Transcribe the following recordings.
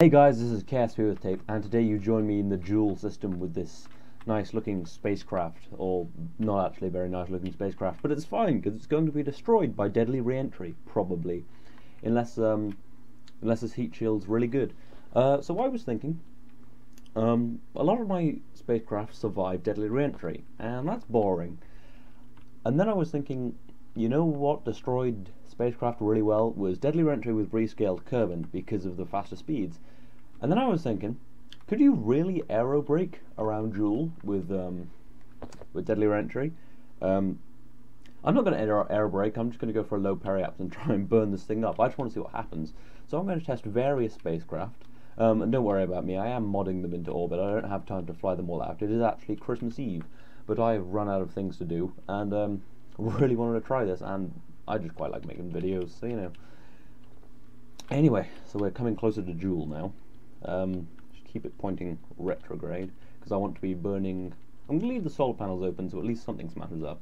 Hey guys, this is KSP with Tape, and today you join me in the Jool system with this nice looking spacecraft, or not actually very nice looking spacecraft, but it's fine because it's going to be destroyed by deadly re-entry, probably, unless um, unless this heat shield's really good. Uh, so I was thinking, um, a lot of my spacecraft survive deadly re-entry, and that's boring. And then I was thinking, you know what destroyed spacecraft really well was deadly reentry with rescaled Kerbin because of the faster speeds. And then I was thinking, could you really aero brake around Jool with um, with deadly re-entry? Um, I'm not going to aero, aero. I'm just going to go for a low periaps and try and burn this thing up. I just want to see what happens. So I'm going to test various spacecraft. Um, and don't worry about me. I am modding them into orbit. I don't have time to fly them all out. It is actually Christmas Eve, but I've run out of things to do and um, really wanted to try this. And I just quite like making videos, so you know. Anyway, so we're coming closer to Jool now. Um, keep it pointing retrograde, because I want to be burning... I'm going to leave the solar panels open, so at least something smashes up.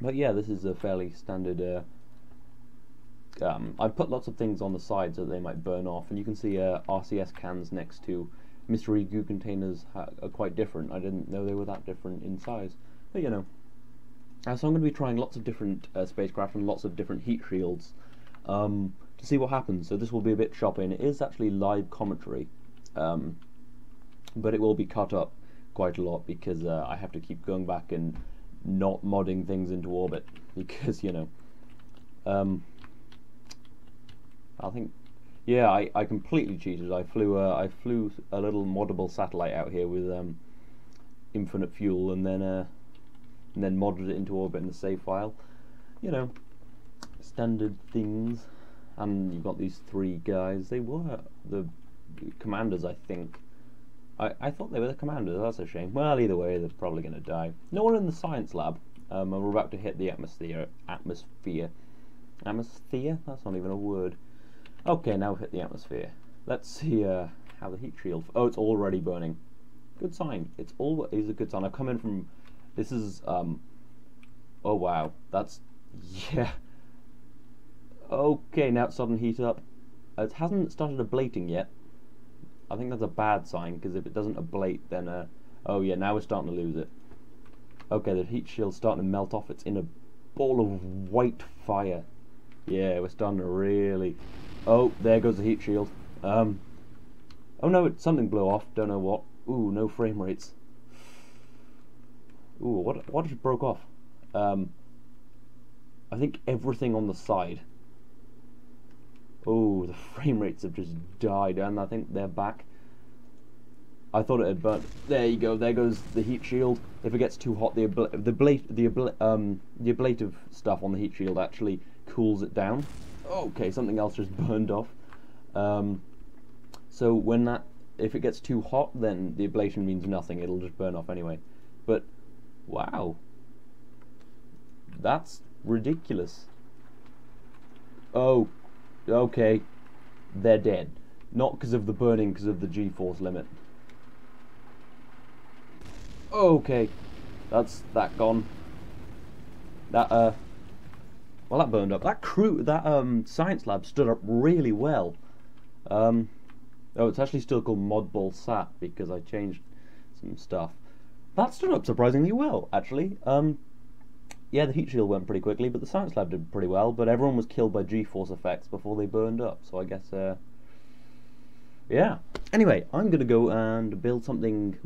But yeah, this is a fairly standard... Uh, um, I've put lots of things on the side so they might burn off, and you can see uh, RCS cans next to mystery goo containers are quite different. I didn't know they were that different in size, but you know. Uh, so I'm going to be trying lots of different uh, spacecraft and lots of different heat shields um, to see what happens. So this will be a bit shopping. It is actually live commentary, um, but it will be cut up quite a lot because uh, I have to keep going back and not modding things into orbit because you know. Um, I think, yeah, I, I completely cheated. I flew uh, I flew a little moddable satellite out here with um, infinite fuel and then uh, and then modded it into orbit in the save file. You know, standard things. And you've got these three guys. They were the commanders, I think. I, I thought they were the commanders. That's a shame. Well, either way, they're probably going to die. No one in the science lab. Um, and we're about to hit the atmosphere. Atmosphere. Atmosphere? That's not even a word. Okay, now we've hit the atmosphere. Let's see uh, how the heat shield... Oh, it's already burning. Good sign. It's always a good sign. I've come in from this is, um, oh wow, that's, yeah. Okay, now it's starting to heat up. It hasn't started ablating yet. I think that's a bad sign, because if it doesn't ablate, then, uh, oh yeah, now we're starting to lose it. Okay, the heat shield's starting to melt off. It's in a ball of white fire. Yeah, we're starting to really... Oh, there goes the heat shield. Um, oh no, it, something blew off. Don't know what. Ooh, no frame rates. Ooh, what what just broke off? Um, I think everything on the side. Oh, the frame rates have just died, and I think they're back. I thought it had burnt. There you go. There goes the heat shield. If it gets too hot, the abla the blate the abla um the ablative stuff on the heat shield actually cools it down. Okay, something else just burned off. Um, so when that if it gets too hot, then the ablation means nothing. It'll just burn off anyway. But Wow. That's ridiculous. Oh, okay. They're dead. Not because of the burning, because of the g-force limit. Okay. That's that gone. That, uh... Well, that burned up. That crew, that, um, science lab stood up really well. Um... Oh, it's actually still called Modball Sat, because I changed some stuff. That stood up surprisingly well, actually. Um, yeah, the heat shield went pretty quickly, but the science lab did pretty well. But everyone was killed by G-force effects before they burned up, so I guess, uh, yeah. Anyway, I'm gonna go and build something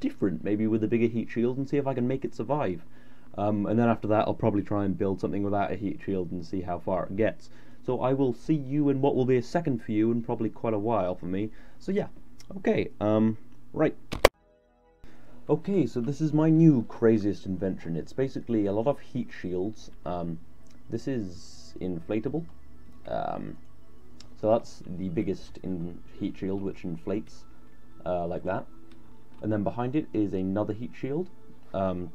different, maybe with a bigger heat shield, and see if I can make it survive. Um, and then after that, I'll probably try and build something without a heat shield and see how far it gets. So I will see you in what will be a second for you and probably quite a while for me. So yeah, okay, um, right. Okay, so this is my new craziest invention. It's basically a lot of heat shields. Um, this is inflatable. Um, so that's the biggest in heat shield, which inflates uh, like that. And then behind it is another heat shield. Um,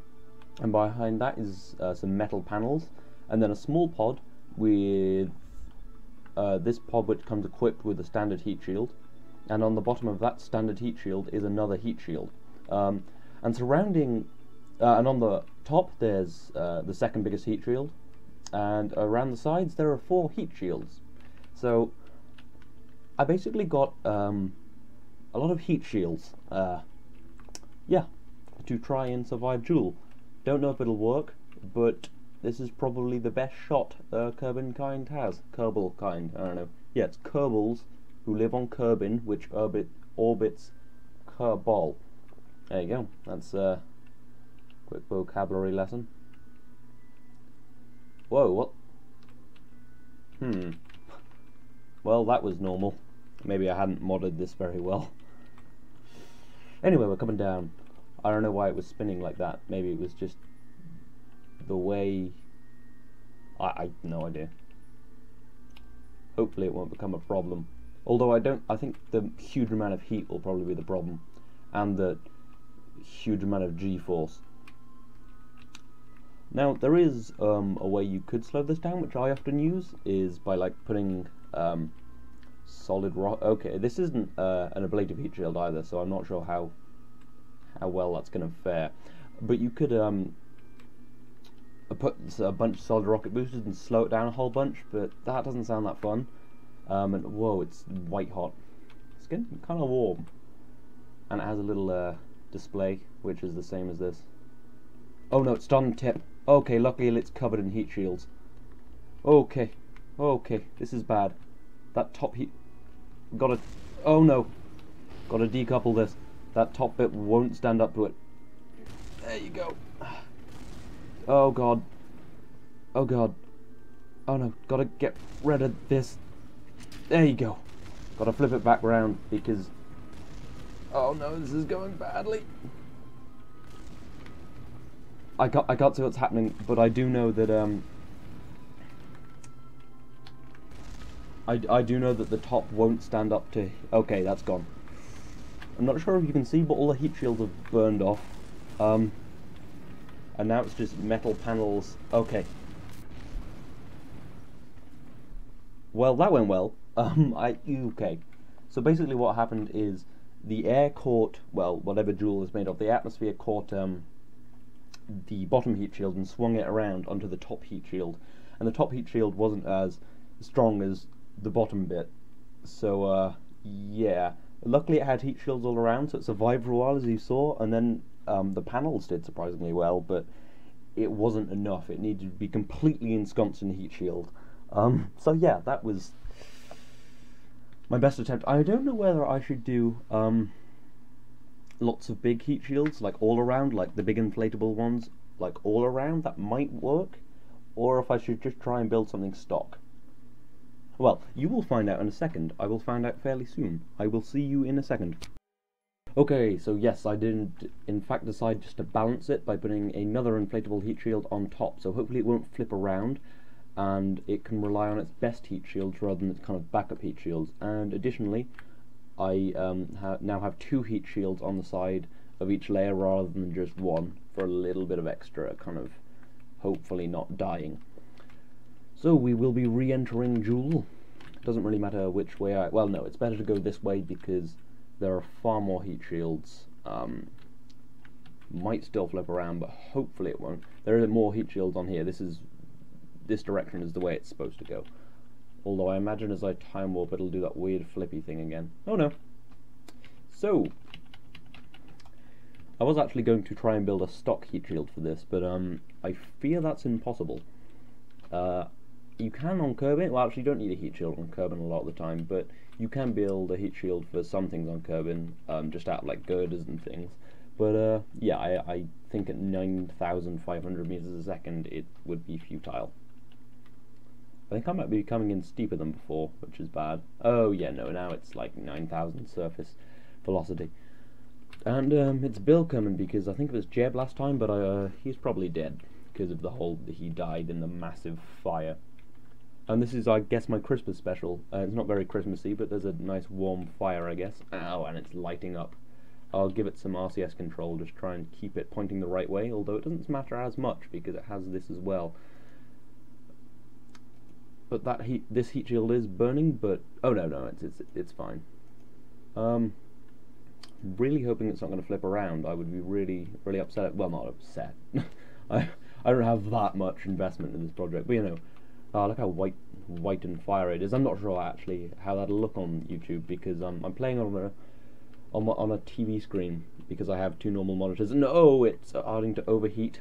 and behind that is uh, some metal panels. And then a small pod with uh, this pod which comes equipped with a standard heat shield. And on the bottom of that standard heat shield is another heat shield. Um, and surrounding, uh, and on the top there's uh, the second biggest heat shield, and around the sides there are four heat shields. So I basically got um, a lot of heat shields. Uh, yeah, to try and survive Jool. Don't know if it'll work, but this is probably the best shot uh, Kerbin kind has. Kerbal kind, I don't know. Yeah, it's Kerbals who live on Kerbin, which orbit orbits Kerbol. There you go. That's a quick vocabulary lesson. Whoa, what? Hmm. Well, that was normal. Maybe I hadn't modded this very well. Anyway, we're coming down. I don't know why it was spinning like that. Maybe it was just the way... I, I no idea. Hopefully it won't become a problem. Although I don't, I think the huge amount of heat will probably be the problem. And the huge amount of g-force. Now, there is um, a way you could slow this down, which I often use, is by like putting um, solid rock. Okay, this isn't uh, an ablative heat shield either, so I'm not sure how how well that's going to fare. But you could um, put a bunch of solid rocket boosters and slow it down a whole bunch, but that doesn't sound that fun. Um, and whoa, it's white hot. It's getting kind of warm, and it has a little uh, display, which is the same as this. Oh no, it's done tip. Okay, luckily it's covered in heat shields. Okay, okay, this is bad. That top heat... Gotta... Oh no! Gotta decouple this. That top bit won't stand up to it. There you go. Oh god. Oh god. Oh no, gotta get rid of this. There you go. Gotta flip it back round because... Oh no, this is going badly. I got I can't see what's happening, but I do know that um I, I do know that the top won't stand up to okay that's gone. I'm not sure if you can see but all the heat shields have burned off. Um and now it's just metal panels. Okay. Well that went well. Um I okay. So basically what happened is the air caught well whatever Jool is made of the atmosphere caught um the bottom heat shield and swung it around onto the top heat shield. And the top heat shield wasn't as strong as the bottom bit. So, uh, yeah. Luckily, it had heat shields all around, so it survived for a while, as you saw. And then um, the panels did surprisingly well, but it wasn't enough. It needed to be completely ensconced in heat shield. Um, so, yeah, that was my best attempt. I don't know whether I should do. Um, lots of big heat shields, like all around, like the big inflatable ones, like all around, that might work, or if I should just try and build something stock. Well, you will find out in a second. I will find out fairly soon. I will see you in a second. Okay, so yes, I didn't in fact decide just to balance it by putting another inflatable heat shield on top, so hopefully it won't flip around, and it can rely on its best heat shields rather than its kind of backup heat shields. And additionally, I um, ha now have two heat shields on the side of each layer rather than just one for a little bit of extra kind of hopefully not dying. So we will be re-entering Jool. Doesn't really matter which way I... Well, no, it's better to go this way because there are far more heat shields. Um, might still flip around, but hopefully it won't. There are more heat shields on here. This is... This direction is the way it's supposed to go. Although I imagine as I time warp it'll do that weird flippy thing again. Oh no. So, I was actually going to try and build a stock heat shield for this, but um, I fear that's impossible. Uh, you can on Kerbin, well actually you don't need a heat shield on Kerbin a lot of the time, but you can build a heat shield for some things on Kerbin, um, just out like girders and things. But uh, yeah, I, I think at 9,500 meters a second it would be futile. I think I might be coming in steeper than before, which is bad. Oh yeah, no, now it's like 9,000 surface velocity. And um, it's Bill coming because I think it was Jeb last time, but uh, he's probably dead because of the whole that he died in the massive fire. And this is, I guess, my Christmas special. Uh, it's not very Christmassy, but there's a nice warm fire, I guess. Oh, and it's lighting up. I'll give it some RCS control, just try and keep it pointing the right way, although it doesn't matter as much because it has this as well but that heat, this heat shield is burning. But oh no, no, it's it's it's fine. Um, really hoping it's not going to flip around. I would be really really upset. Well, not upset. I I don't have that much investment in this project, but you know, oh look how white white and fire it is. I'm not sure actually how that'll look on YouTube because um, I'm playing on a on on a TV screen because I have two normal monitors. No, oh, it's starting to overheat.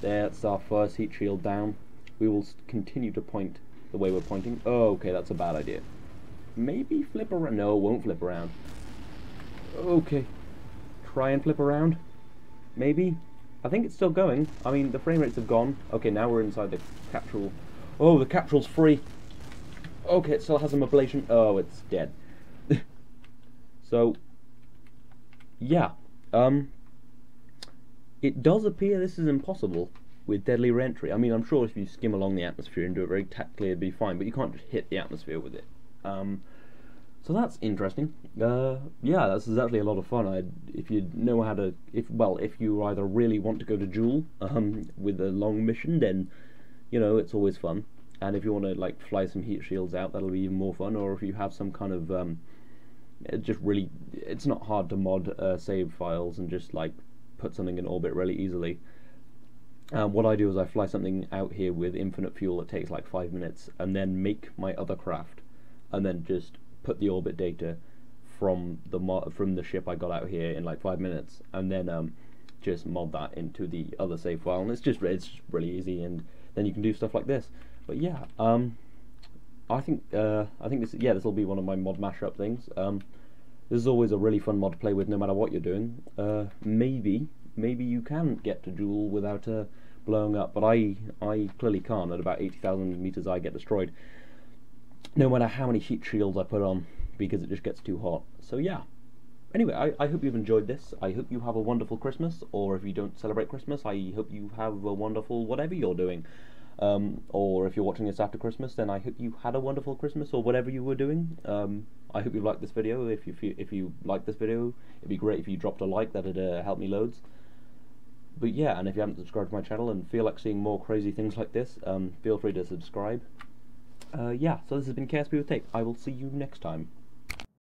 There's our first heat shield down. We will continue to point the way we're pointing. Oh, okay, that's a bad idea. Maybe flip around. No, won't flip around. Okay. Try and flip around. Maybe. I think it's still going. I mean, the frame rates have gone. Okay, now we're inside the capsule. Oh, the capsule's free. Okay, it still has a ablation. Oh, it's dead. so, yeah. Um, it does appear this is impossible with deadly reentry. I mean, I'm sure if you skim along the atmosphere and do it very tactically, it'd be fine, but you can't just hit the atmosphere with it. Um, so that's interesting. Uh, yeah, this is actually a lot of fun. I, if you know how to, if well, if you either really want to go to Jool um, with a long mission, then you know it's always fun. And if you want to like fly some heat shields out, that'll be even more fun. Or if you have some kind of um, just really, it's not hard to mod uh, save files and just like put something in orbit really easily. Um, what I do is I fly something out here with infinite fuel. It takes like five minutes, and then make my other craft, and then just put the orbit data from the from the ship I got out here in like five minutes, and then um, just mod that into the other save file, and it's just it's just really easy, and then you can do stuff like this. But yeah, um, I think uh, I think this yeah this will be one of my mod mashup things. Um, this is always a really fun mod to play with, no matter what you're doing. Uh, maybe maybe you can get to Jool without uh, blowing up, but I I clearly can't. At about eighty thousand meters, I get destroyed no matter how many heat shields I put on because it just gets too hot. So yeah. Anyway, I, I hope you've enjoyed this. I hope you have a wonderful Christmas, or if you don't celebrate Christmas, I hope you have a wonderful whatever you're doing. Um, or if you're watching this after Christmas, then I hope you had a wonderful Christmas or whatever you were doing. Um, I hope you liked this video. If you if you liked this video, it'd be great if you dropped a like. That'd uh, help me loads. But yeah, and if you haven't subscribed to my channel and feel like seeing more crazy things like this, um, feel free to subscribe uh, yeah, so this has been KSP with Tape. I will see you next time.